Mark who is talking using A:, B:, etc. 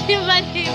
A: everybody.